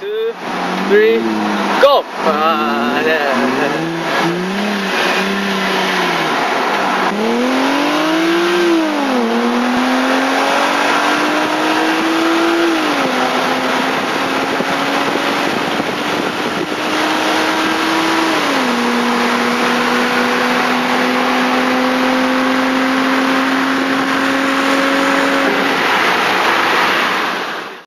two, three, go! Ah, yeah.